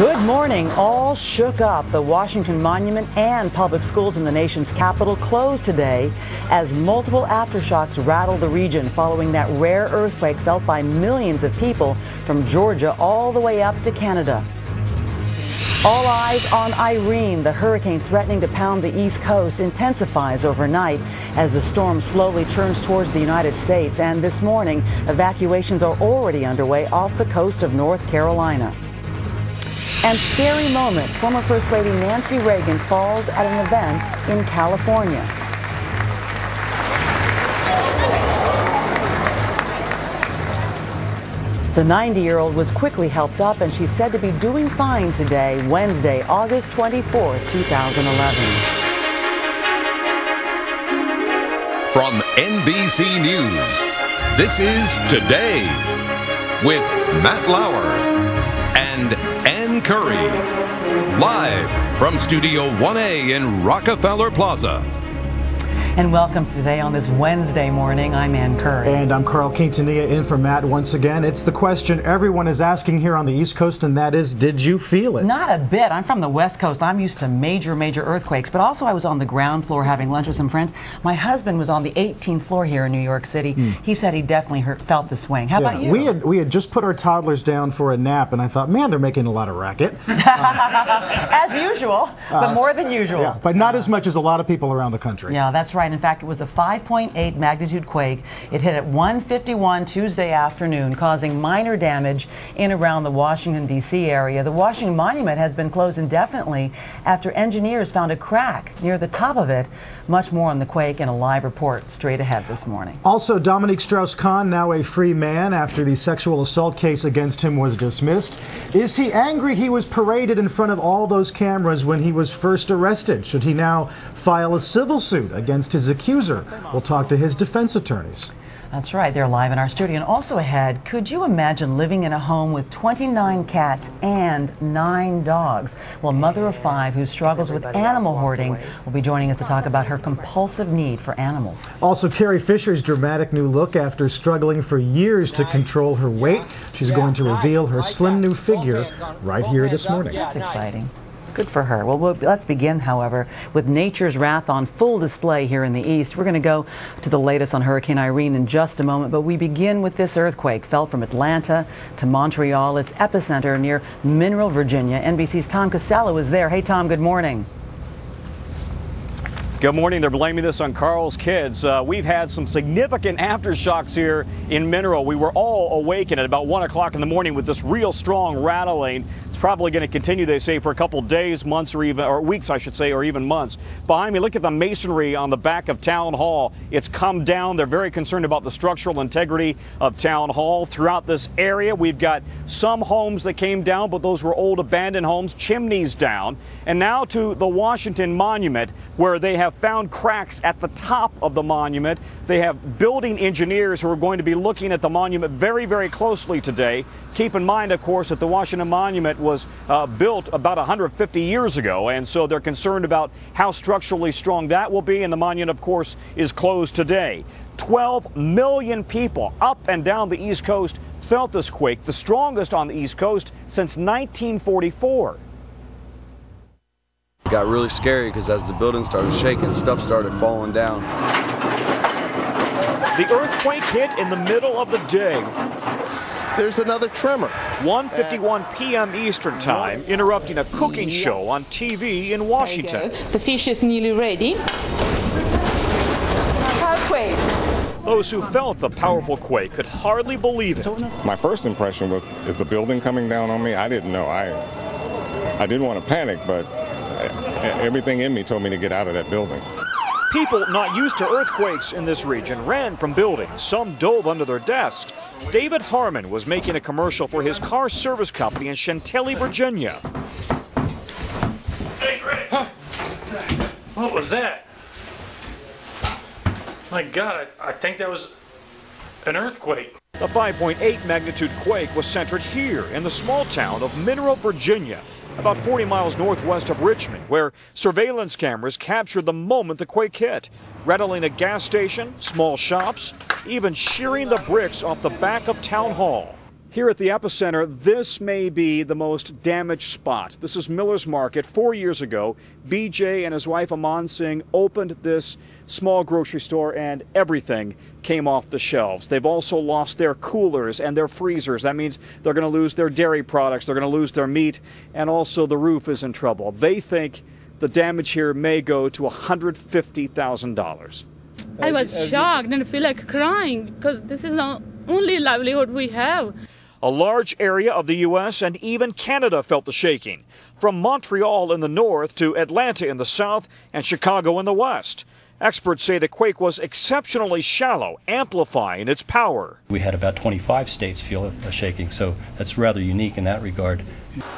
Good morning. All shook up. The Washington Monument and public schools in the nation's capital closed today as multiple aftershocks rattled the region following that rare earthquake felt by millions of people from Georgia all the way up to Canada. All eyes on Irene. The hurricane threatening to pound the East Coast intensifies overnight as the storm slowly turns towards the United States. And this morning, evacuations are already underway off the coast of North Carolina. And scary moment. Former First Lady Nancy Reagan falls at an event in California. The 90 year old was quickly helped up and she's said to be doing fine today, Wednesday, August 24, 2011. From NBC News, this is Today with Matt Lauer and Ann Curry. Live from Studio 1A in Rockefeller Plaza. And welcome to today on this Wednesday morning. I'm Ann Curry. And I'm Carl Quintanilla in for Matt once again. It's the question everyone is asking here on the East Coast, and that is, did you feel it? Not a bit. I'm from the West Coast. I'm used to major, major earthquakes, but also I was on the ground floor having lunch with some friends. My husband was on the 18th floor here in New York City. Mm. He said he definitely heard, felt the swing. How yeah, about you? We had, we had just put our toddlers down for a nap, and I thought, man, they're making a lot of racket. Uh, as usual, but uh, more than usual. Yeah, but not as much as a lot of people around the country. Yeah, that's right. In fact, it was a 5.8 magnitude quake. It hit at 1:51 Tuesday afternoon, causing minor damage in around the Washington D.C. area. The Washington Monument has been closed indefinitely after engineers found a crack near the top of it. Much more on the quake in a live report straight ahead this morning. Also, Dominique Strauss-Kahn now a free man after the sexual assault case against him was dismissed. Is he angry he was paraded in front of all those cameras when he was first arrested? Should he now file a civil suit against his accuser? We'll talk to his defense attorneys. That's right. They're live in our studio. And also ahead, could you imagine living in a home with 29 cats and nine dogs? Well, mother of five who struggles with animal hoarding will be joining us to talk about her compulsive need for animals. Also, Carrie Fisher's dramatic new look after struggling for years to control her weight. She's going to reveal her slim new figure right here this morning. That's exciting. Good for her. Well, well, let's begin, however, with nature's wrath on full display here in the east. We're going to go to the latest on Hurricane Irene in just a moment, but we begin with this earthquake. Fell from Atlanta to Montreal, its epicenter near Mineral, Virginia. NBC's Tom Costello is there. Hey, Tom, good morning. Good morning. They're blaming this on Carl's kids. Uh, we've had some significant aftershocks here in Mineral. We were all awakened at about 1 o'clock in the morning with this real strong rattling. It's probably going to continue, they say, for a couple days, months, or even or weeks, I should say, or even months. Behind me, look at the masonry on the back of Town Hall. It's come down. They're very concerned about the structural integrity of Town Hall. Throughout this area, we've got some homes that came down, but those were old abandoned homes, chimneys down. And now to the Washington Monument, where they have have found cracks at the top of the monument. They have building engineers who are going to be looking at the monument very, very closely today. Keep in mind, of course, that the Washington Monument was uh, built about 150 years ago, and so they're concerned about how structurally strong that will be. And the monument, of course, is closed today. 12 million people up and down the East Coast felt this quake, the strongest on the East Coast since 1944 got really scary because as the building started shaking, stuff started falling down. The earthquake hit in the middle of the day. There's another tremor. 1:51 p.m. Eastern Time, interrupting a cooking yes. show on TV in Washington. The fish is nearly ready. Earthquake. Those who felt the powerful quake could hardly believe it. My first impression was, is the building coming down on me? I didn't know. I, I didn't want to panic, but everything in me told me to get out of that building. People not used to earthquakes in this region ran from buildings. Some dove under their desks. David Harmon was making a commercial for his car service company in Chantilly, Virginia. Hey, Greg. Huh? What was that? My God, I, I think that was an earthquake. The 5.8 magnitude quake was centered here in the small town of Mineral, Virginia, about 40 miles northwest of Richmond, where surveillance cameras captured the moment the quake hit, rattling a gas station, small shops, even shearing the bricks off the back of Town Hall. Here at the epicenter, this may be the most damaged spot. This is Miller's Market. Four years ago, BJ and his wife Aman Singh opened this small grocery store and everything came off the shelves. They've also lost their coolers and their freezers. That means they're going to lose their dairy products, they're going to lose their meat, and also the roof is in trouble. They think the damage here may go to $150,000. I was shocked and feel like crying because this is the only livelihood we have. A large area of the U.S. and even Canada felt the shaking, from Montreal in the north to Atlanta in the south and Chicago in the west. Experts say the quake was exceptionally shallow, amplifying its power. We had about 25 states feel a shaking, so that's rather unique in that regard.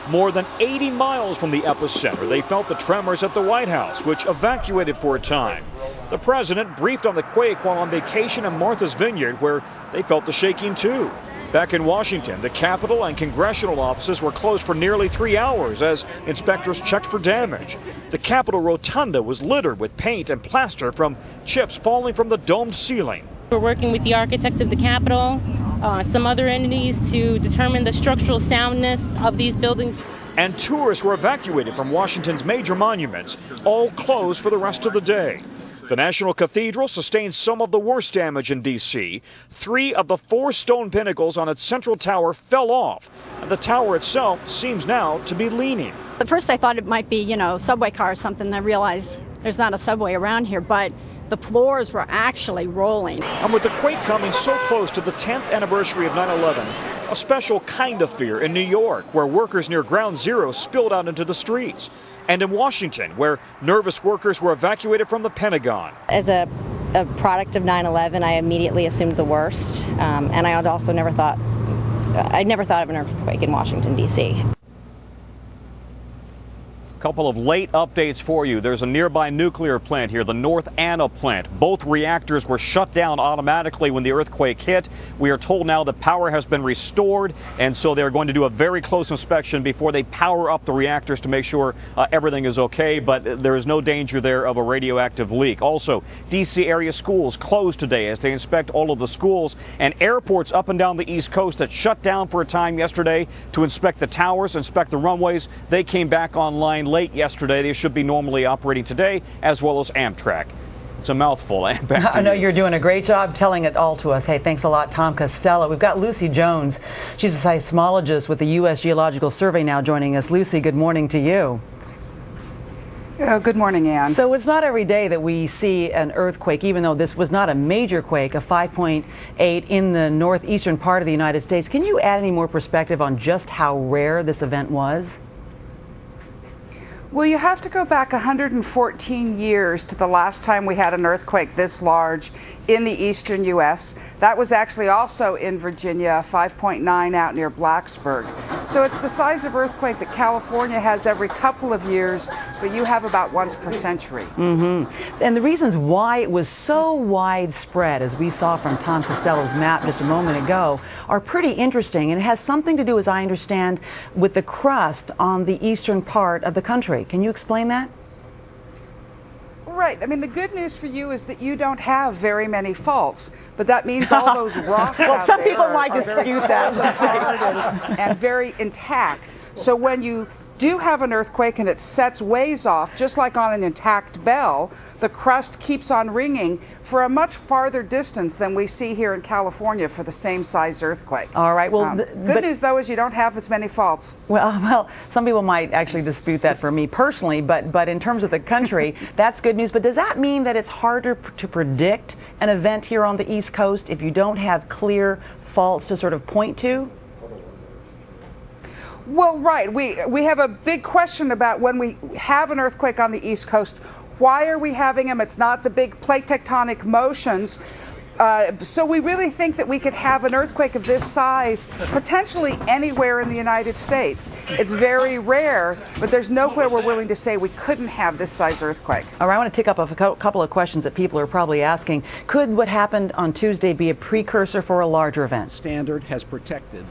More than 80 miles from the epicenter, they felt the tremors at the White House, which evacuated for a time. The president briefed on the quake while on vacation in Martha's Vineyard, where they felt the shaking too. Back in Washington, the Capitol and congressional offices were closed for nearly three hours as inspectors checked for damage. The Capitol rotunda was littered with paint and plaster from chips falling from the domed ceiling. We're working with the architect of the Capitol, uh, some other entities to determine the structural soundness of these buildings. And tourists were evacuated from Washington's major monuments, all closed for the rest of the day. The National Cathedral sustained some of the worst damage in D.C. Three of the four stone pinnacles on its central tower fell off, and the tower itself seems now to be leaning. At first, I thought it might be, you know, subway car or something. Then I realized there's not a subway around here, but the floors were actually rolling. And with the quake coming so close to the 10th anniversary of 9 11, a special kind of fear in New York, where workers near Ground Zero spilled out into the streets and in Washington, where nervous workers were evacuated from the Pentagon. As a, a product of 9 11, I immediately assumed the worst, um, and I also never thought, I never thought of an earthquake in Washington, D.C. Couple of late updates for you. There's a nearby nuclear plant here, the North Anna plant. Both reactors were shut down automatically when the earthquake hit. We are told now the power has been restored, and so they're going to do a very close inspection before they power up the reactors to make sure uh, everything is okay, but there is no danger there of a radioactive leak. Also, D.C. area schools closed today as they inspect all of the schools and airports up and down the East Coast that shut down for a time yesterday to inspect the towers, inspect the runways. They came back online late yesterday. They should be normally operating today, as well as Amtrak. It's a mouthful. I know you. are doing a great job telling it all to us. Hey, thanks a lot, Tom Costello. We've got Lucy Jones. She's a seismologist with the U.S. Geological Survey now joining us. Lucy, good morning to you. Oh, good morning, Ann. So it's not every day that we see an earthquake, even though this was not a major quake, a 5.8 in the northeastern part of the United States. Can you add any more perspective on just how rare this event was? Well, you have to go back 114 years to the last time we had an earthquake this large in the eastern U.S. That was actually also in Virginia, 5.9 out near Blacksburg. So it's the size of earthquake that California has every couple of years, but you have about once per century. Mm-hmm. And the reasons why it was so widespread, as we saw from Tom Costello's map just a moment ago, are pretty interesting. And it has something to do, as I understand, with the crust on the eastern part of the country. Can you explain that? Right. I mean, the good news for you is that you don't have very many faults, but that means all those rocks well, some people are, might dispute that and, and very intact. So when you do have an earthquake and it sets ways off, just like on an intact bell, the crust keeps on ringing for a much farther distance than we see here in California for the same size earthquake. All right. Well, um, th- good news though is you don't have as many faults. Well, well, some people might actually dispute that for me personally, but but in terms of the country, that's good news. But does that mean that it's harder to predict an event here on the East Coast if you don't have clear faults to sort of point to? Well, right. We we have a big question about when we have an earthquake on the East Coast. Why are we having them? It's not the big plate tectonic motions. Uh, so we really think that we could have an earthquake of this size potentially anywhere in the United States. It's very rare, but there's nowhere we're willing to say we couldn't have this size earthquake. All right, I want to take up a couple of questions that people are probably asking. Could what happened on Tuesday be a precursor for a larger event? Standard has protected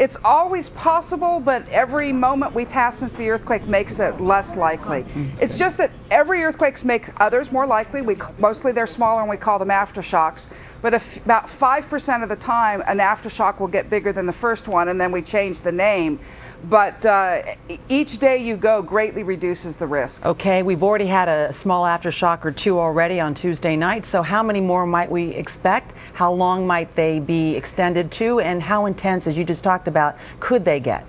It's always possible, but every moment we pass since the earthquake makes it less likely. It's just that every earthquake makes others more likely. We mostly they're smaller and we call them aftershocks. But if about 5% of the time, an aftershock will get bigger than the first one, and then we change the name. But uh, each day you go greatly reduces the risk. Okay, we've already had a small aftershock or two already on Tuesday night. So, how many more might we expect? How long might they be extended to? And how intense, as you just talked about, could they get?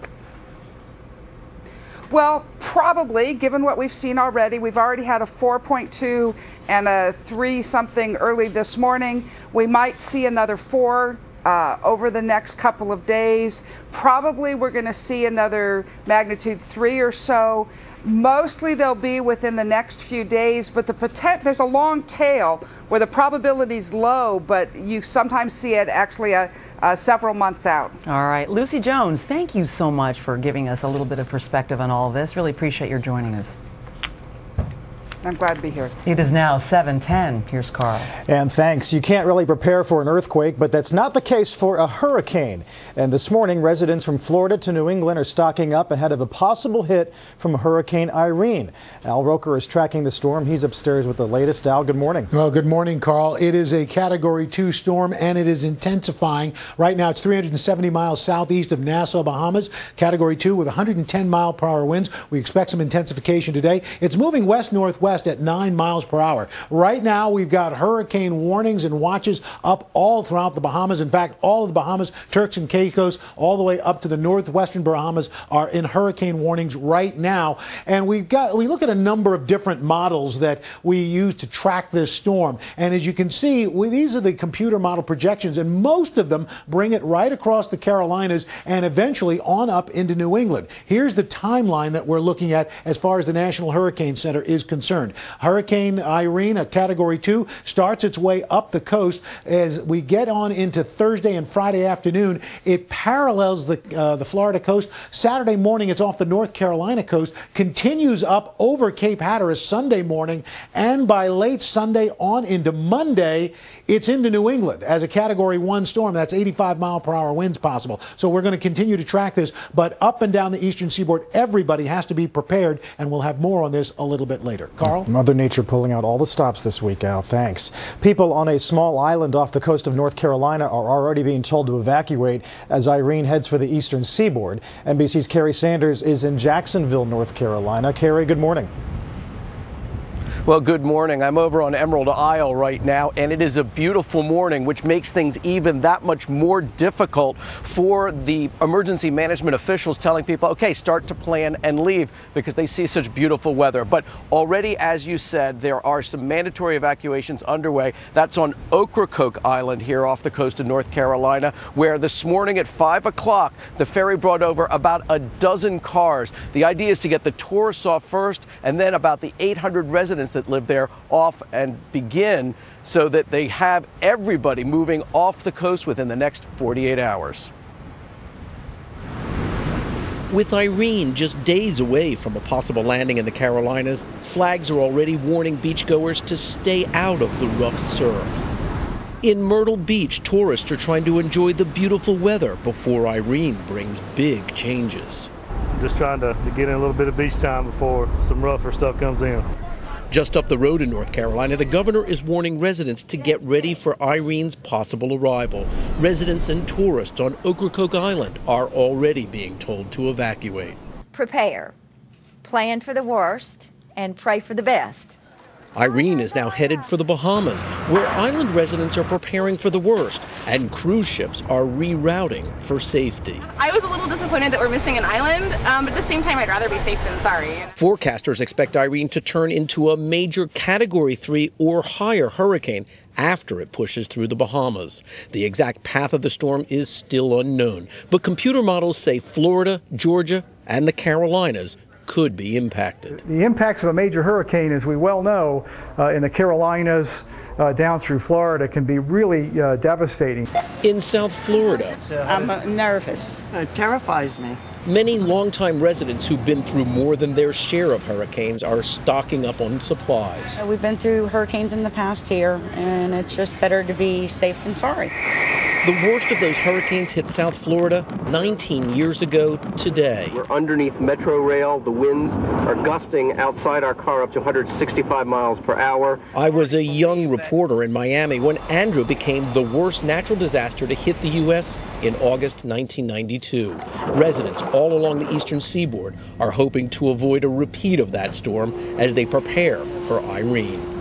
Well, probably, given what we've seen already. We've already had a 4.2 and a 3 something early this morning. We might see another 4 uh, over the next couple of days. Probably we're going to see another magnitude 3 or so. Mostly they'll be within the next few days, but the potent, there's a long tail where the probability is low, but you sometimes see it actually uh, uh, several months out. All right. Lucy Jones, thank you so much for giving us a little bit of perspective on all this. Really appreciate your joining us. I'm glad to be here. It is now 7:10. Here's Carl. And thanks. You can't really prepare for an earthquake, but that's not the case for a hurricane. And this morning, residents from Florida to New England are stocking up ahead of a possible hit from Hurricane Irene. Al Roker is tracking the storm. He's upstairs with the latest. Al, good morning. Well, good morning, Carl. It is a Category 2 storm, and it is intensifying. Right now, it's 370 miles southeast of Nassau, Bahamas. Category 2 with 110 mile per hour winds. We expect some intensification today. It's moving west northwest at 9 miles per hour. Right now, we've got hurricane warnings and watches up all throughout the Bahamas. In fact, all of the Bahamas, Turks and Caicos, all the way up to the northwestern Bahamas are in hurricane warnings right now. And we've got we look at a number of different models that we use to track this storm. And as you can see, we, these are the computer model projections, and most of them bring it right across the Carolinas and eventually on up into New England. Here's the timeline that we're looking at as far as the National Hurricane Center is concerned concerned. Hurricane Irene, a Category 2, starts its way up the coast as we get on into Thursday and Friday afternoon. It parallels the, uh, the Florida coast. Saturday morning, it's off the North Carolina coast, continues up over Cape Hatteras Sunday morning, and by late Sunday on into Monday, it's into New England as a Category 1 storm. That's 85 mile per hour winds possible. So we're going to continue to track this, but up and down the eastern seaboard, everybody has to be prepared, and we'll have more on this a little bit later. Carl? Carl? Mother Nature pulling out all the stops this week, Al. Thanks. People on a small island off the coast of North Carolina are already being told to evacuate as Irene heads for the eastern seaboard. NBC's Kerry Sanders is in Jacksonville, North Carolina. Kerry, good morning. Well, good morning. I'm over on Emerald Isle right now, and it is a beautiful morning, which makes things even that much more difficult for the emergency management officials telling people, okay, start to plan and leave because they see such beautiful weather. But already, as you said, there are some mandatory evacuations underway. That's on Ocracoke Island here off the coast of North Carolina, where this morning at 5 o'clock, the ferry brought over about a dozen cars. The idea is to get the tourists off first, and then about the 800 residents residents that live there off and begin so that they have everybody moving off the coast within the next 48 hours. With Irene just days away from a possible landing in the Carolinas, flags are already warning beachgoers to stay out of the rough surf. In Myrtle Beach, tourists are trying to enjoy the beautiful weather before Irene brings big changes. Just trying to, to get in a little bit of beach time before some rougher stuff comes in. Just up the road in North Carolina, the governor is warning residents to get ready for Irene's possible arrival. Residents and tourists on Ocracoke Island are already being told to evacuate. Prepare, plan for the worst, and pray for the best. Irene is now headed for the Bahamas, where island residents are preparing for the worst and cruise ships are rerouting for safety. I was a little disappointed that we're missing an island, um, but at the same time, I'd rather be safe than sorry. Forecasters expect Irene to turn into a major Category 3 or higher hurricane after it pushes through the Bahamas. The exact path of the storm is still unknown, but computer models say Florida, Georgia, and the Carolinas could be impacted. The impacts of a major hurricane, as we well know, uh, in the Carolinas, uh, down through Florida can be really uh, devastating. In South Florida, I'm uh, nervous. It terrifies me. Many longtime residents who've been through more than their share of hurricanes are stocking up on supplies. Uh, we've been through hurricanes in the past here, and it's just better to be safe than sorry. The worst of those hurricanes hit South Florida 19 years ago today. We're underneath Metro Rail. The winds are gusting outside our car up to 165 miles per hour. I was a young reporter in Miami when Andrew became the worst natural disaster to hit the U.S. in August 1992. Residents all along the eastern seaboard are hoping to avoid a repeat of that storm as they prepare for Irene.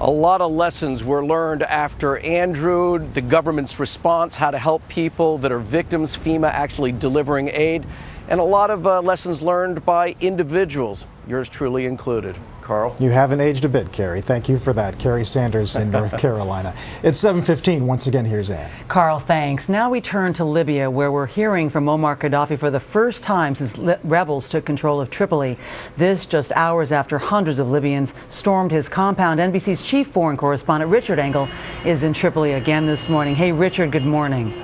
A lot of lessons were learned after Andrew, the government's response, how to help people that are victims, FEMA actually delivering aid, and a lot of uh, lessons learned by individuals, yours truly included. Carl? You haven't aged a bit, Kerry. Thank you for that. Kerry Sanders in North Carolina. It's 7:15. Once again, here's Ann. Carl, thanks. Now we turn to Libya, where we're hearing from Muammar Gaddafi for the first time since rebels took control of Tripoli. This just hours after hundreds of Libyans stormed his compound. NBC's chief foreign correspondent Richard Engel is in Tripoli again this morning. Hey, Richard. Good morning.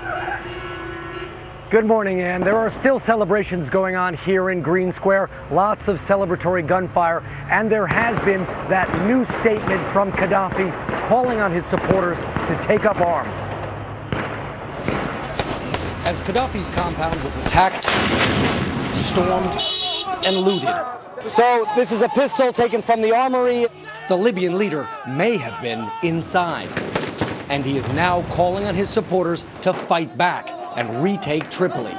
Good morning, Ann. There are still celebrations going on here in Green Square, lots of celebratory gunfire, and there has been that new statement from Gaddafi calling on his supporters to take up arms. As Gaddafi's compound was attacked, stormed, and looted. So, this is a pistol taken from the armory. The Libyan leader may have been inside. And he is now calling on his supporters to fight back and retake Tripoli.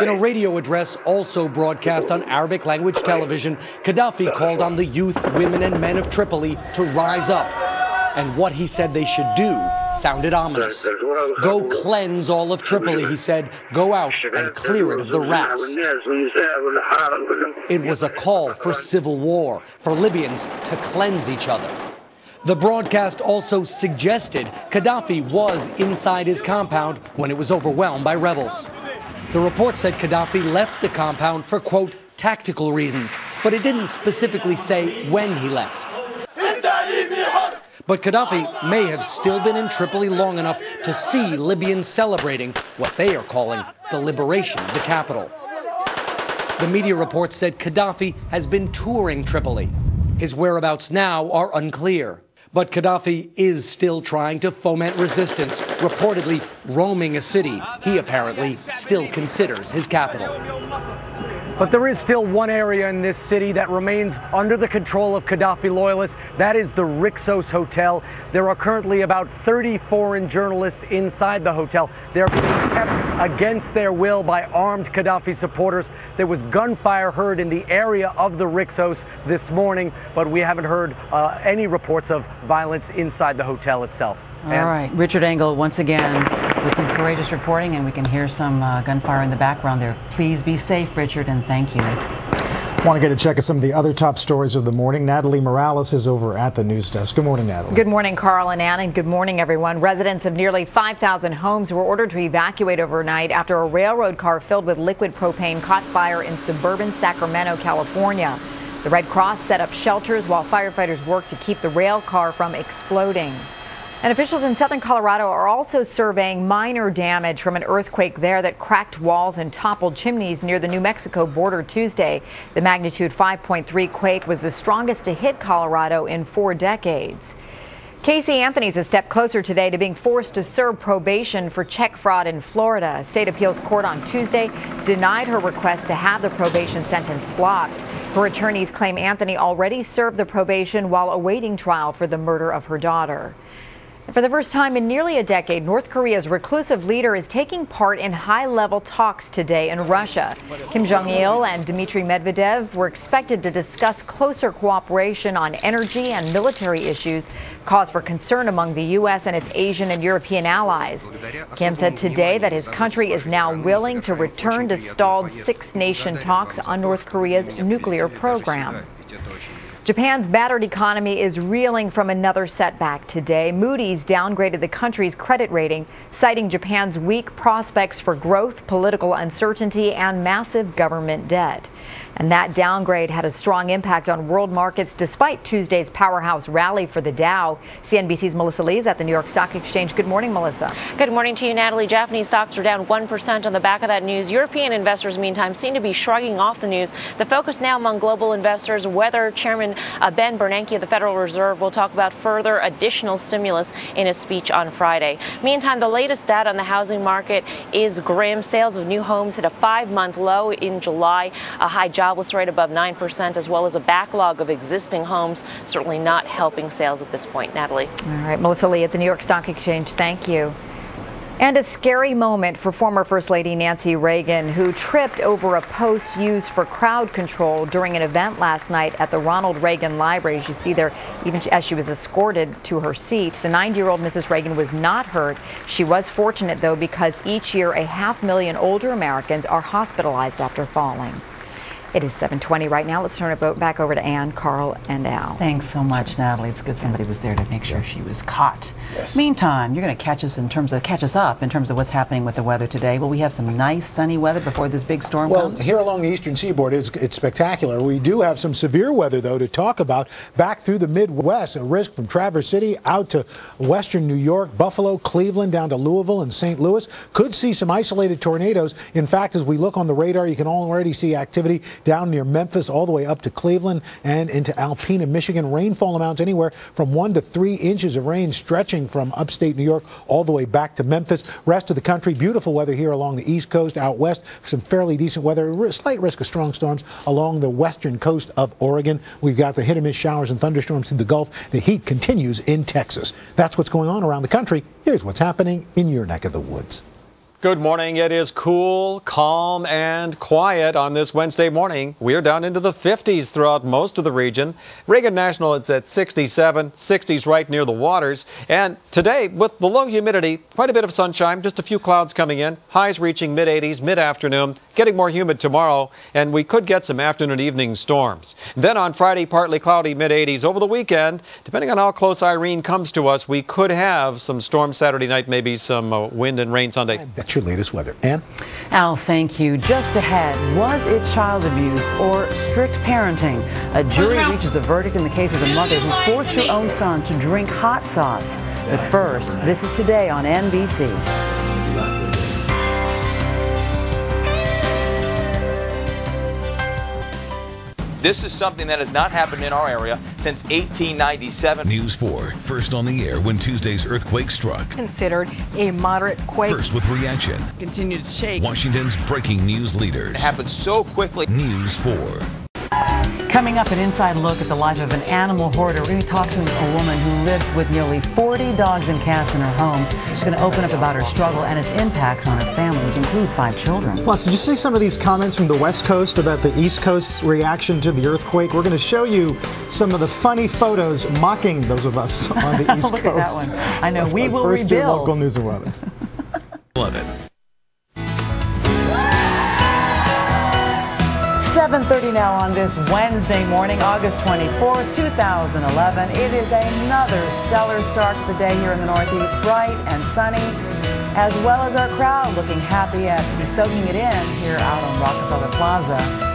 In a radio address also broadcast on Arabic language television, Gaddafi called on the youth, women, and men of Tripoli to rise up. And what he said they should do sounded ominous. Go cleanse all of Tripoli, he said. Go out and clear it of the rats. It was a call for civil war, for Libyans to cleanse each other. The broadcast also suggested Gaddafi was inside his compound when it was overwhelmed by rebels. The report said Gaddafi left the compound for, quote, tactical reasons, but it didn't specifically say when he left. But Gaddafi may have still been in Tripoli long enough to see Libyans celebrating what they are calling the liberation of the capital. The media report said Gaddafi has been touring Tripoli. His whereabouts now are unclear. But Gaddafi is still trying to foment resistance, reportedly roaming a city he apparently still considers his capital. But there is still one area in this city that remains under the control of Gaddafi loyalists. That is the Rixos Hotel. There are currently about 30 foreign journalists inside the hotel. They're being kept against their will by armed Gaddafi supporters. There was gunfire heard in the area of the Rixos this morning, but we haven't heard uh, any reports of violence inside the hotel itself. All right, Richard Engel, once again, with some courageous reporting, and we can hear some uh, gunfire in the background there. Please be safe, Richard, and thank you. Want to get a check of some of the other top stories of the morning. Natalie Morales is over at the news desk. Good morning, Natalie. Good morning, Carl and Ann, and good morning, everyone. Residents of nearly 5,000 homes were ordered to evacuate overnight after a railroad car filled with liquid propane caught fire in suburban Sacramento, California. The Red Cross set up shelters while firefighters worked to keep the rail car from exploding. And officials in southern Colorado are also surveying minor damage from an earthquake there that cracked walls and toppled chimneys near the New Mexico border Tuesday. The magnitude 5.3 quake was the strongest to hit Colorado in four decades. Casey Anthony's a step closer today to being forced to serve probation for check fraud in Florida. A state appeals court on Tuesday denied her request to have the probation sentence blocked. Her attorneys claim Anthony already served the probation while awaiting trial for the murder of her daughter. For the first time in nearly a decade, North Korea's reclusive leader is taking part in high level talks today in Russia. Kim Jong il and Dmitry Medvedev were expected to discuss closer cooperation on energy and military issues, cause for concern among the U.S. and its Asian and European allies. Kim said today that his country is now willing to return to stalled six nation talks on North Korea's nuclear program. Japan's battered economy is reeling from another setback today. Moody's downgraded the country's credit rating, citing Japan's weak prospects for growth, political uncertainty, and massive government debt. And that downgrade had a strong impact on world markets despite Tuesday's powerhouse rally for the Dow. CNBC's Melissa Lee is at the New York Stock Exchange. Good morning, Melissa. Good morning to you, Natalie. Japanese stocks are down 1% on the back of that news. European investors, meantime, seem to be shrugging off the news. The focus now among global investors whether Chairman uh, Ben Bernanke of the Federal Reserve will talk about further additional stimulus in his speech on Friday. Meantime, the latest data on the housing market is grim. Sales of new homes hit a five month low in July, a high jobless rate above 9%, as well as a backlog of existing homes, certainly not helping sales at this point. Natalie. All right, Melissa Lee at the New York Stock Exchange, thank you. And a scary moment for former First Lady Nancy Reagan, who tripped over a post used for crowd control during an event last night at the Ronald Reagan Library. As you see there, even as she was escorted to her seat, the 90 year old Mrs. Reagan was not hurt. She was fortunate, though, because each year a half million older Americans are hospitalized after falling. It is 720 right now. Let's turn it boat back over to Ann, Carl, and Al. Thanks so much, Natalie. It's good somebody was there to make sure she was caught. Yes. Meantime, you're going to catch us in terms of catch us up in terms of what's happening with the weather today. Well, we have some nice sunny weather before this big storm Well, comes. here along the eastern seaboard, it's, it's spectacular. We do have some severe weather, though, to talk about. Back through the Midwest, a risk from Traverse City out to western New York, Buffalo, Cleveland, down to Louisville and St. Louis. Could see some isolated tornadoes. In fact, as we look on the radar, you can already see activity down near Memphis, all the way up to Cleveland and into Alpena, Michigan. Rainfall amounts anywhere from one to three inches of rain, stretching from upstate New York all the way back to Memphis. Rest of the country, beautiful weather here along the East Coast, out west, some fairly decent weather. Slight risk of strong storms along the western coast of Oregon. We've got the hit and miss showers and thunderstorms through the Gulf. The heat continues in Texas. That's what's going on around the country. Here's what's happening in your neck of the woods. Good morning. It is cool, calm, and quiet on this Wednesday morning. We are down into the 50s throughout most of the region. Reagan National, it's at 67, 60s right near the waters. And today, with the low humidity, quite a bit of sunshine, just a few clouds coming in, highs reaching mid 80s, mid afternoon, getting more humid tomorrow, and we could get some afternoon evening storms. Then on Friday, partly cloudy, mid 80s. Over the weekend, depending on how close Irene comes to us, we could have some storms Saturday night, maybe some uh, wind and rain Sunday That's your latest weather. Ann? Al, thank you. Just ahead, was it child abuse or strict parenting? A jury reaches a verdict in the case of the mother who forced her own son to drink hot sauce. But first, this is today on NBC. This is something that has not happened in our area since 1897. News 4, first on the air when Tuesday's earthquake struck. Considered a moderate quake. First with reaction. Continued to shake. Washington's breaking news leaders. It happened so quickly. News 4. Coming up, an inside look at the life of an animal hoarder. We're going to talk to a woman who lives with nearly 40 dogs and cats in her home. She's going to open up about her struggle and its impact on her family, which includes five children. Plus, did you see some of these comments from the West Coast about the East Coast's reaction to the earthquake? We're going to show you some of the funny photos mocking those of us on the East Look Coast. at that one. I know. We will First, your rebuild. local news and weather. 11. 7.30 now on this Wednesday morning, August 24th, 2011. It is another stellar start to the day here in the Northeast, bright and sunny, as well as our crowd looking happy be soaking it in here out on Rockefeller Plaza.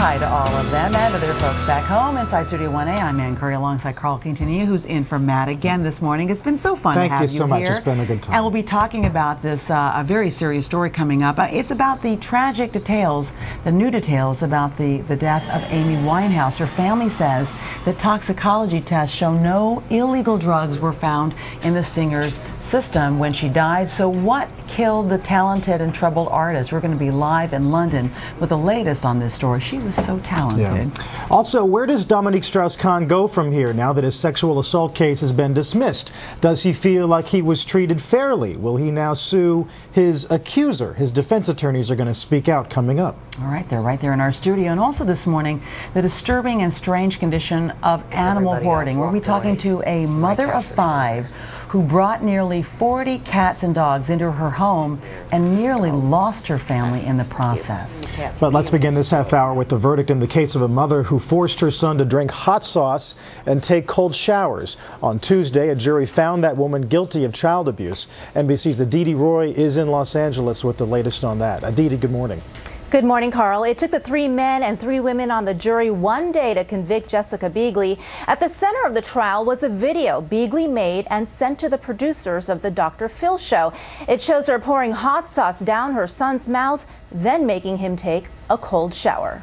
Hi to all of them and to their folks back home. Inside Studio 1A, I'm Ann Curry alongside Carl Quintanilla, who's in for Matt again this morning. It's been so fun Thank to have you so much. here. It's been a good time. And we'll be talking about this, uh, a very serious story coming up. Uh, it's about the tragic details, the new details about the, the death of Amy Winehouse. Her family says that toxicology tests show no illegal drugs were found in the singer's system when she died. So, what killed the talented and troubled artist? We're going to be live in London with the latest on this story. She was so talented. Yeah. Also, where does Dominique Strauss-Kahn go from here now that his sexual assault case has been dismissed? Does he feel like he was treated fairly? Will he now sue his accuser? His defense attorneys are going to speak out coming up. All right, they're right there in our studio. And also this morning, the disturbing and strange condition of animal Everybody hoarding. We'll be talking away. to a mother of five who brought nearly 40 cats and dogs into her home and nearly lost her family in the process. But let's begin this half hour with the verdict in the case of a mother who forced her son to drink hot sauce and take cold showers. On Tuesday, a jury found that woman guilty of child abuse. NBC's Aditi Roy is in Los Angeles with the latest on that. Aditi, good morning. Good morning, Carl. It took the three men and three women on the jury one day to convict Jessica Beagley. At the center of the trial was a video Beagley made and sent to the producers of the Dr. Phil show. It shows her pouring hot sauce down her son's mouth, then making him take a cold shower.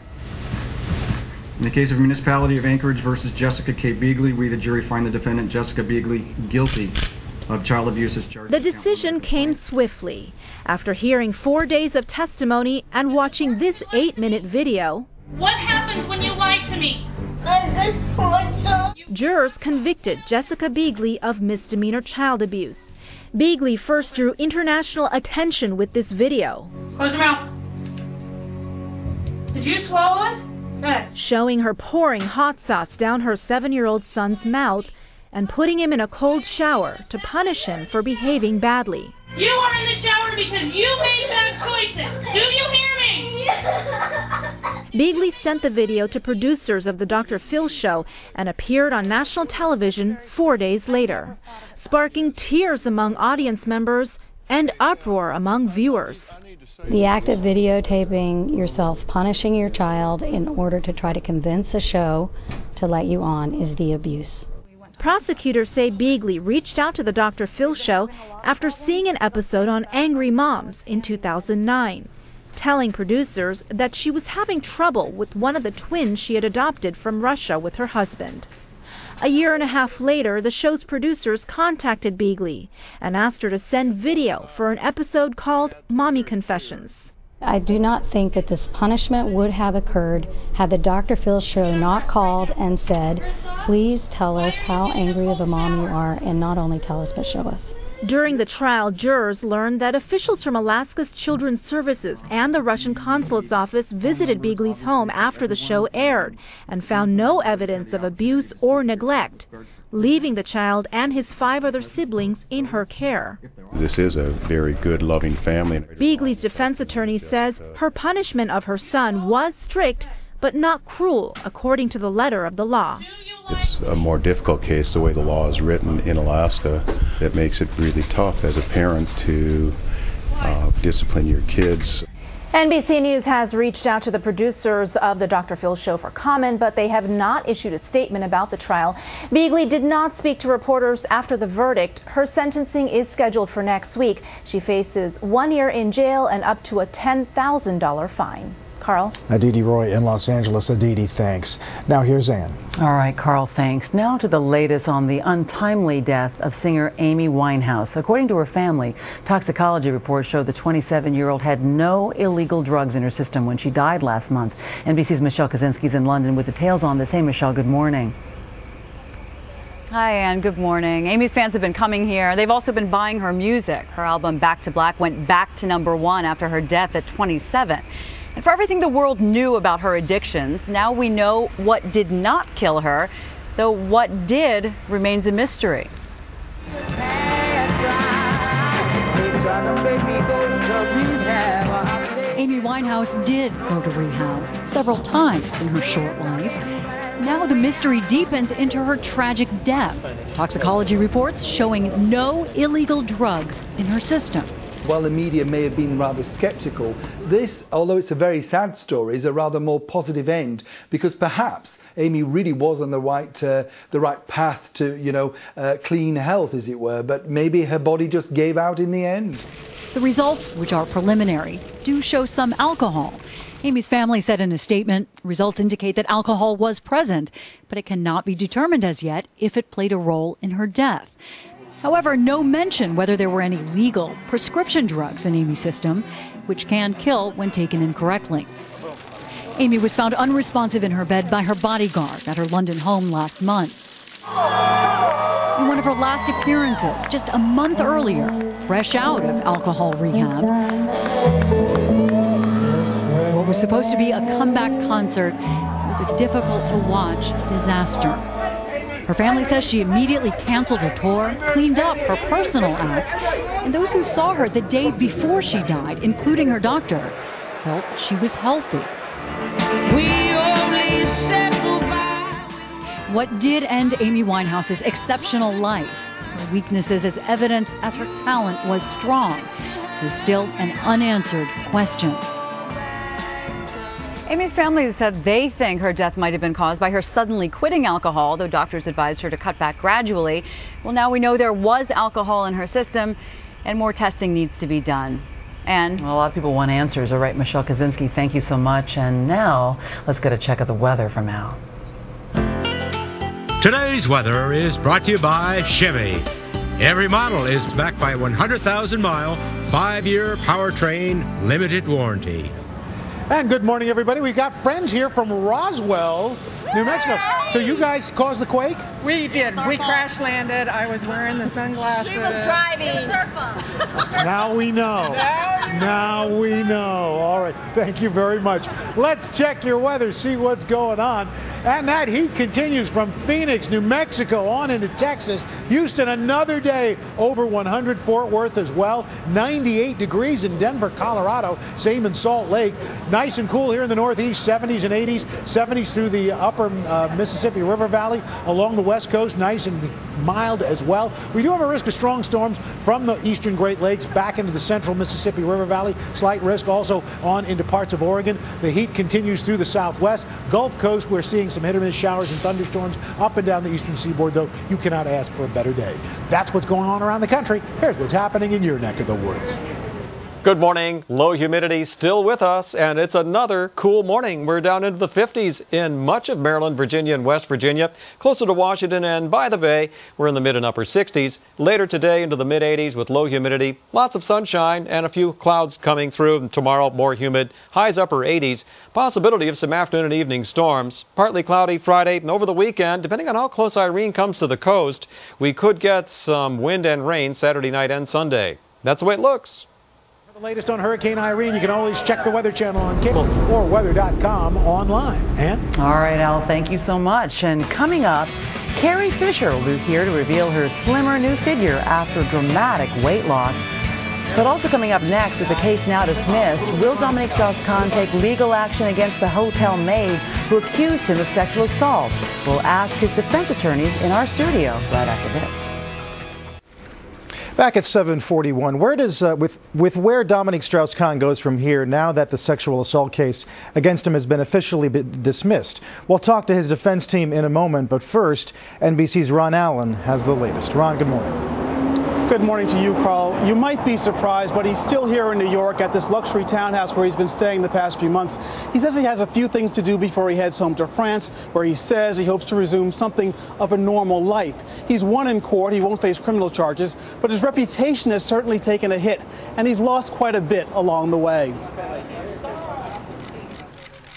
In the case of Municipality of Anchorage versus Jessica K. Beagley, we, the jury, find the defendant Jessica Beagley guilty of child abuse as charged. The decision came swiftly. After hearing four days of testimony and watching this eight minute video, What happens when you lie to me? jurors convicted Jessica Beagley of misdemeanor child abuse. Beagley first drew international attention with this video, Close your mouth. Did you swallow it? Good. showing her pouring hot sauce down her seven year old son's mouth and putting him in a cold shower to punish him for behaving badly. You are in the shower because you made bad choices. Do you hear me? Beagley sent the video to producers of the Dr. Phil show and appeared on national television four days later, sparking tears among audience members and uproar among viewers. The act of videotaping yourself punishing your child in order to try to convince a show to let you on is the abuse. Prosecutors say Beagley reached out to the Dr. Phil show after seeing an episode on Angry Moms in 2009, telling producers that she was having trouble with one of the twins she had adopted from Russia with her husband. A year and a half later, the show's producers contacted Beagley and asked her to send video for an episode called Mommy Confessions. I do not think that this punishment would have occurred had the Dr. Phil show not called and said, please tell us how angry of a mom you are, and not only tell us, but show us. During the trial, jurors learned that officials from Alaska's Children's Services and the Russian consulate's office visited Beagley's home after the show aired and found no evidence of abuse or neglect, leaving the child and his five other siblings in her care. This is a very good, loving family. Beagley's defense attorney says her punishment of her son was strict but not cruel, according to the letter of the law. It's a more difficult case the way the law is written in Alaska that makes it really tough as a parent to uh, discipline your kids. NBC News has reached out to the producers of the Dr. Phil show for comment, but they have not issued a statement about the trial. Beagley did not speak to reporters after the verdict. Her sentencing is scheduled for next week. She faces one year in jail and up to a $10,000 fine. Carl? Aditi Roy in Los Angeles. Aditi, thanks. Now here's Ann. All right, Carl, thanks. Now to the latest on the untimely death of singer Amy Winehouse. According to her family, toxicology reports show the 27 year old had no illegal drugs in her system when she died last month. NBC's Michelle Kosinski is in London with details on this. Hey, Michelle, good morning. Hi, Ann. Good morning. Amy's fans have been coming here. They've also been buying her music. Her album Back to Black went back to number one after her death at 27. And for everything the world knew about her addictions, now we know what did not kill her, though what did remains a mystery. Amy Winehouse did go to rehab several times in her short life. Now the mystery deepens into her tragic death. Toxicology reports showing no illegal drugs in her system. While the media may have been rather skeptical, this, although it's a very sad story, is a rather more positive end because perhaps Amy really was on the right, uh, the right path to, you know, uh, clean health, as it were. But maybe her body just gave out in the end. The results, which are preliminary, do show some alcohol. Amy's family said in a statement results indicate that alcohol was present, but it cannot be determined as yet if it played a role in her death. However, no mention whether there were any legal prescription drugs in Amy's system, which can kill when taken incorrectly. Amy was found unresponsive in her bed by her bodyguard at her London home last month. In one of her last appearances, just a month earlier, fresh out of alcohol rehab, what was supposed to be a comeback concert was a difficult to watch disaster. Her family says she immediately canceled her tour, cleaned up her personal act, and those who saw her the day before she died, including her doctor, felt she was healthy. What did end Amy Winehouse's exceptional life? Her weaknesses as evident as her talent was strong is still an unanswered question. Amy's family said they think her death might have been caused by her suddenly quitting alcohol, though doctors advised her to cut back gradually. Well, now we know there was alcohol in her system and more testing needs to be done. And well, a lot of people want answers. All right, Michelle Kosinski, thank you so much. And now let's get a check of the weather from Al. Today's weather is brought to you by Chevy. Every model is backed by a 100,000 mile, five year powertrain limited warranty. And good morning, everybody. We've got friends here from Roswell, New Mexico. So you guys caused the quake? We did. We crash landed. I was wearing the sunglasses. She was driving. It was her fault. Now we know. Now we know. All right. Thank you very much. Let's check your weather, see what's going on. And that heat continues from Phoenix, New Mexico, on into Texas. Houston, another day over 100. Fort Worth as well. 98 degrees in Denver, Colorado. Same in Salt Lake. Nice and cool here in the Northeast. 70s and 80s. 70s through the upper uh, Mississippi River Valley along the west coast. Nice and mild as well. We do have a risk of strong storms from the eastern Great Lakes back into the central Mississippi River Valley. Slight risk also on into parts of Oregon. The heat continues through the southwest. Gulf Coast, we're seeing some hit or miss showers and thunderstorms up and down the eastern seaboard, though you cannot ask for a better day. That's what's going on around the country. Here's what's happening in your neck of the woods. Good morning. Low humidity still with us, and it's another cool morning. We're down into the 50s in much of Maryland, Virginia, and West Virginia. Closer to Washington and by the bay, we're in the mid and upper 60s. Later today into the mid 80s with low humidity. Lots of sunshine and a few clouds coming through. Tomorrow, more humid. Highs upper 80s. Possibility of some afternoon and evening storms. Partly cloudy Friday and over the weekend, depending on how close Irene comes to the coast, we could get some wind and rain Saturday night and Sunday. That's the way it looks. The latest on Hurricane Irene, you can always check the Weather Channel on cable or weather.com online. And All right, Al, thank you so much. And coming up, Carrie Fisher will be here to reveal her slimmer new figure after dramatic weight loss. But also coming up next, with the case now dismissed, will Dominique Strauss-Kahn take legal action against the hotel maid who accused him of sexual assault? We'll ask his defense attorneys in our studio right after this. Back at 741, where does uh, with with where Dominique Strauss-Kahn goes from here now that the sexual assault case against him has been officially dismissed? We'll talk to his defense team in a moment, but first, NBC's Ron Allen has the latest. Ron, good morning. Good morning to you, Carl. You might be surprised, but he's still here in New York at this luxury townhouse where he's been staying the past few months. He says he has a few things to do before he heads home to France, where he says he hopes to resume something of a normal life. He's won in court, he won't face criminal charges, but his reputation has certainly taken a hit, and he's lost quite a bit along the way.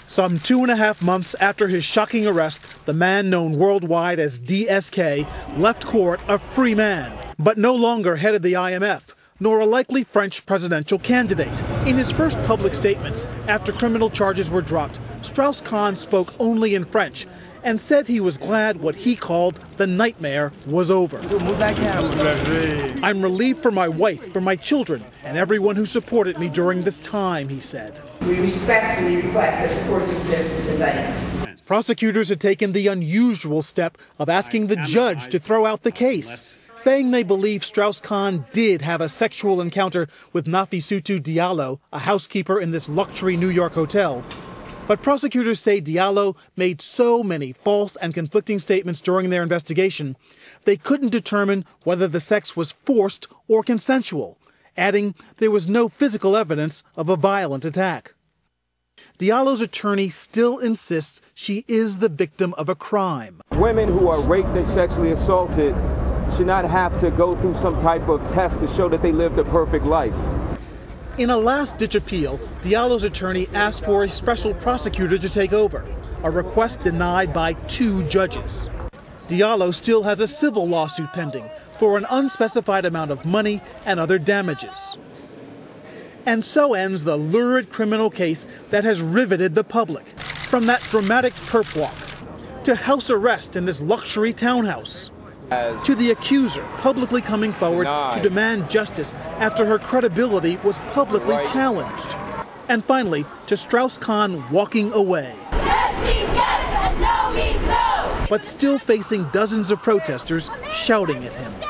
Some two and a half months after his shocking arrest, the man known worldwide as DSK left court a free man but no longer head of the IMF, nor a likely French presidential candidate. In his first public statements, after criminal charges were dropped, Strauss Kahn spoke only in French and said he was glad what he called the nightmare was over. I'm relieved for my wife, for my children, and everyone who supported me during this time, he said. We respectfully request that the court dismiss this indictment. Prosecutors had taken the unusual step of asking the judge to throw out the case saying they believe Strauss-Kahn did have a sexual encounter with Nafissatou Diallo, a housekeeper in this luxury New York hotel. But prosecutors say Diallo made so many false and conflicting statements during their investigation, they couldn't determine whether the sex was forced or consensual, adding there was no physical evidence of a violent attack. Diallo's attorney still insists she is the victim of a crime. Women who are raped and sexually assaulted should not have to go through some type of test to show that they lived a perfect life. In a last ditch appeal, Diallo's attorney asked for a special prosecutor to take over, a request denied by two judges. Diallo still has a civil lawsuit pending for an unspecified amount of money and other damages. And so ends the lurid criminal case that has riveted the public, from that dramatic perp walk to house arrest in this luxury townhouse to the accuser publicly coming forward to demand justice after her credibility was publicly right. challenged. And finally, to Strauss-Kahn walking away. Yes means yes and no means no. But still facing dozens of protesters shouting at him.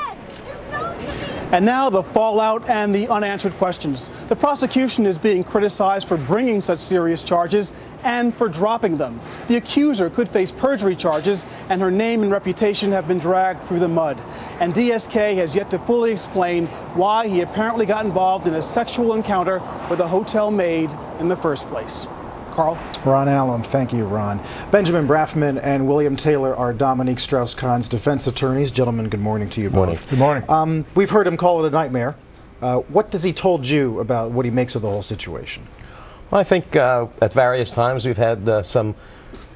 And now the fallout and the unanswered questions. The prosecution is being criticized for bringing such serious charges and for dropping them. The accuser could face perjury charges, and her name and reputation have been dragged through the mud. And DSK has yet to fully explain why he apparently got involved in a sexual encounter with a hotel maid in the first place. Carl? Ron Allen, thank you, Ron. Benjamin Brafman and William Taylor are Dominique Strauss-Kahn's defense attorneys. Gentlemen, good morning to you both. Good morning. Um, we've heard him call it a nightmare. Uh, what does he told you about what he makes of the whole situation? Well, I think uh, at various times we've had uh, some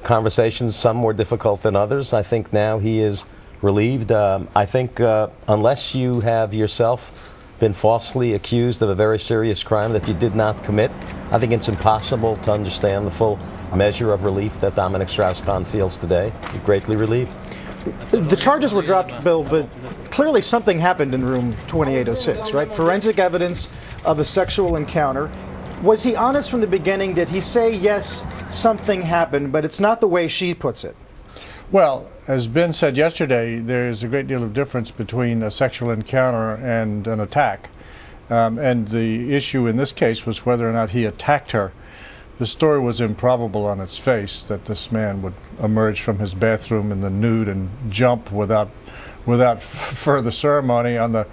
conversations, some more difficult than others. I think now he is relieved. Um, I think uh, unless you have yourself been falsely accused of a very serious crime that you did not commit, I think it's impossible to understand the full measure of relief that Dominique Strauss-Kahn feels today. He's greatly relieved. The charges were dropped, Bill, but clearly something happened in room 2806, right? Forensic evidence of a sexual encounter. Was he honest from the beginning? Did he say, yes, something happened, but it's not the way she puts it? Well, as Ben said yesterday, there is a great deal of difference between a sexual encounter and an attack. Um, and the issue in this case was whether or not he attacked her. The story was improbable on its face that this man would emerge from his bathroom in the nude and jump without, without further ceremony on the,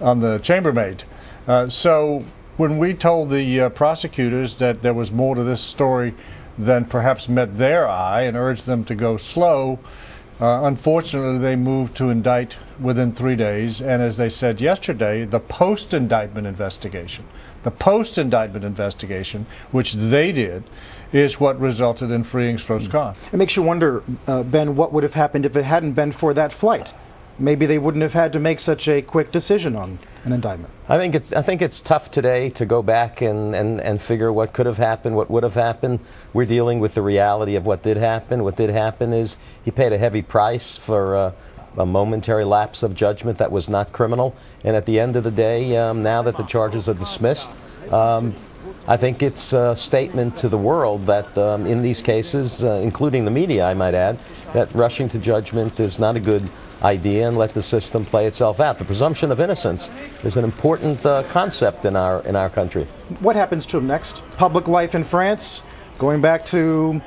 on the chambermaid. Uh, so when we told the uh, prosecutors that there was more to this story than perhaps met their eye and urged them to go slow, uh, unfortunately, they moved to indict within three days, and as they said yesterday, the post indictment investigation, the post indictment investigation, which they did, is what resulted in freeing Strauss Kahn. It makes you wonder, uh, Ben, what would have happened if it hadn't been for that flight? Maybe they wouldn't have had to make such a quick decision on an indictment. I think it's I think it's tough today to go back and, and, and figure what could have happened, what would have happened. We're dealing with the reality of what did happen. What did happen is he paid a heavy price for uh, a momentary lapse of judgment that was not criminal. And at the end of the day, um, now that the charges are dismissed, um, I think it's a statement to the world that um, in these cases, uh, including the media, I might add, that rushing to judgment is not a good idea and let the system play itself out. The presumption of innocence is an important uh, concept in our in our country. What happens to him next? Public life in France, going back to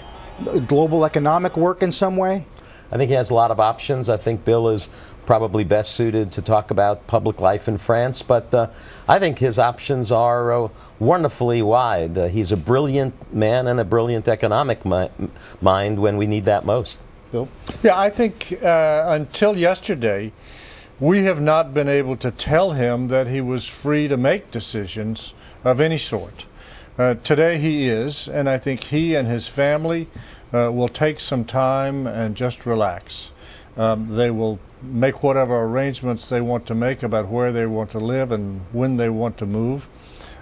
global economic work in some way? I think he has a lot of options. I think Bill is probably best suited to talk about public life in France, but uh, I think his options are uh, wonderfully wide. Uh, he's a brilliant man and a brilliant economic mi mind when we need that most. Bill? Yeah, I think uh, until yesterday, we have not been able to tell him that he was free to make decisions of any sort. Uh, today he is, and I think he and his family uh, will take some time and just relax. Um, they will make whatever arrangements they want to make about where they want to live and when they want to move.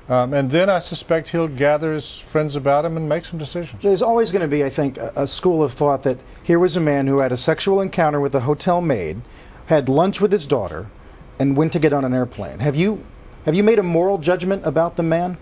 Um, and then I suspect he'll gather his friends about him and make some decisions. There's always going to be, I think, a, a, school of thought that here was a man who had a sexual encounter with a hotel maid, had lunch with his daughter, and went to get on an airplane. Have you, have you made a moral judgment about the man?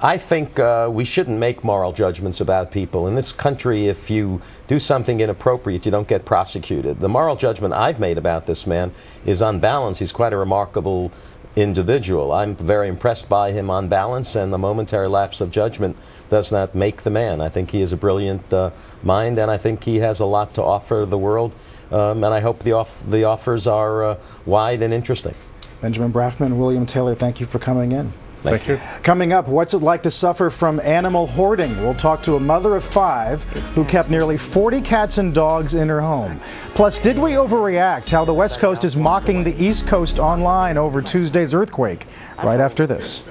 I think uh, we shouldn't make moral judgments about people. In this country, if you do something inappropriate, you don't get prosecuted. The moral judgment I've made about this man is on balance. He's quite a remarkable individual. I'm very impressed by him on balance, and the momentary lapse of judgment does not make the man. I think he is a brilliant uh, mind, and I think he has a lot to offer the world. Um, and I hope the, off the offers are uh, wide and interesting. Benjamin Brafman, William Taylor, thank you for coming in. Thank you. Coming up, what's it like to suffer from animal hoarding? We'll talk to a mother of five who kept nearly 40 cats and dogs in her home. Plus, did we overreact? How the West Coast is mocking the East Coast online over Tuesday's earthquake. Right after this.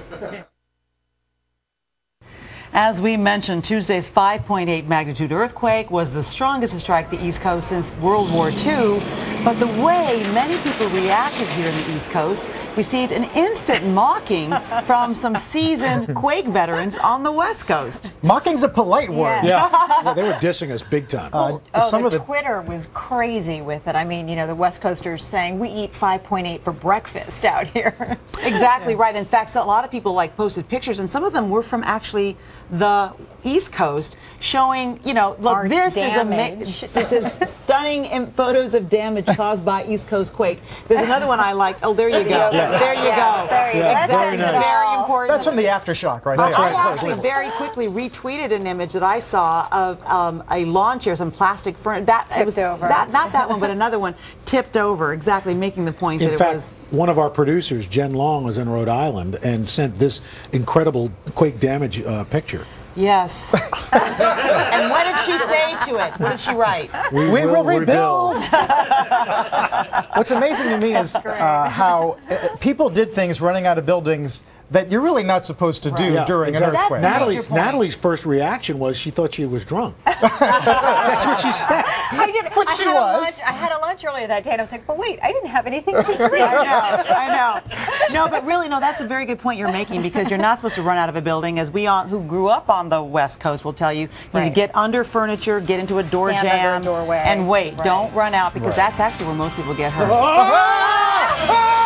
As we mentioned, Tuesday's 5.8 magnitude earthquake was the strongest to strike the East Coast since World War II. But the way many people reacted here in the East Coast received an instant mocking from some seasoned quake veterans on the West Coast. Mocking's a polite word. Yeah, yeah they were dishing us big time. Uh, oh, some the of the Twitter was crazy with it. I mean, you know, the West Coasters saying we eat 5.8 for breakfast out here. exactly yeah. right. In fact, a lot of people like posted pictures, and some of them were from actually the East Coast, showing, you know, look, Our this damage. is a this is stunning photos of damage caused by East Coast quake. There's another one I like. Oh, there you go. Yeah, Yeah. There you Yes, go. there you go. Yeah, That very nice. Very important. That's from the aftershock, right I, there. I actually very quickly retweeted an image that I saw of um, a lawn chair, some plastic furniture. That it Tipped was over. That, not that one, but another one tipped over. Exactly, making the point In that fact, it was. one of our producers, Jen Long, was in Rhode Island and sent this incredible quake damage uh, picture. Yes. and what did she say to it? What did she write? We, will, rebuild. What's amazing to me is uh, how uh, people did things running out of buildings that you're really not supposed to do Yeah, during exactly. an earthquake. Natalie's, Natalie's first reaction was she thought she was drunk. That's what she said. I did. But I she had was. A lunch, I had a lunch earlier that day, and I was like, "But wait, I didn't have anything to drink." I know, I know. No, but really, no, that's a very good point you're making because you're not supposed to run out of a building. As we all, who grew up on the West Coast will tell you, you need Right. to get under furniture, get into a door Stand under a jam, doorway. and wait. Right. Don't run out because Right. that's actually where most people get hurt. Oh! Oh!